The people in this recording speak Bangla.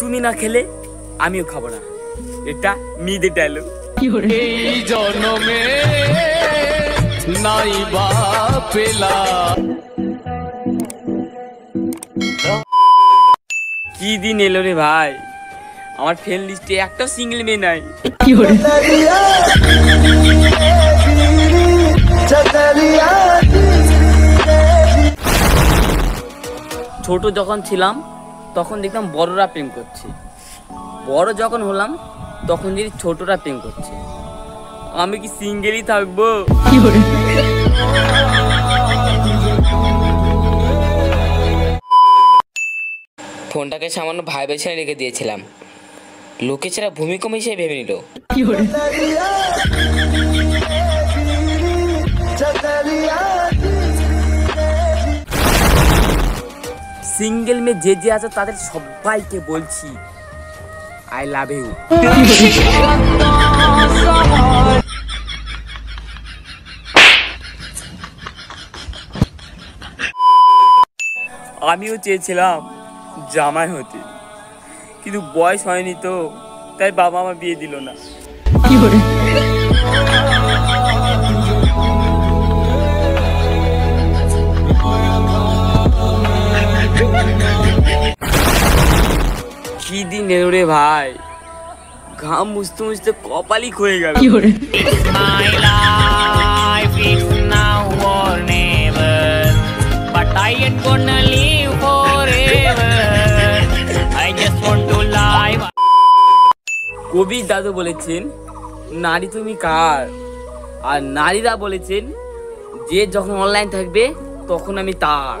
তুমি না খেলে আমিও খাব না। এটা মেয়েদের ডায়লগ এই জনমে নাই বা পেলা। কি দিন এলো রে ভাই? আমার ফ্রেন্ড লিস্টে একটা সিঙ্গেল মেয়ে নাই। ছোট যখন ছিলাম তখন দেখতাম বড়রা প্রেম করছে। বড় যখন হলাম তখন দেখি ছোটরা প্রেম করছে। আমি কি সিঙ্গেলই থাকব? ফোনটাকে সামান্য ভাইব্রেশনে রেখে দিয়েছিলাম। লোকে ছাড়া ভূমিকম্প হিসেবে ভেবে নিল। সিঙ্গেল মেয়ে যে যে আছে তাদের সবাইকে বলছি আই লাভ ইউ আমিও চেয়েছিলাম জামাই হতে, কিন্তু বয়স হয়নি তো, তাই বাবা আমার বিয়ে দিল না। কি দিন এলো রে ভাই? ঘাম মুছতে মুছতে কপালই ক্ষয়ে গেল। My life is now or never, but I ain't gonna live forever. I just want to live. কবি দাদু বলেছেন নারী তুমি কার? আর নারীরা বলেছেন যে যখন অনলাইন থাকবে তখন আমি তার।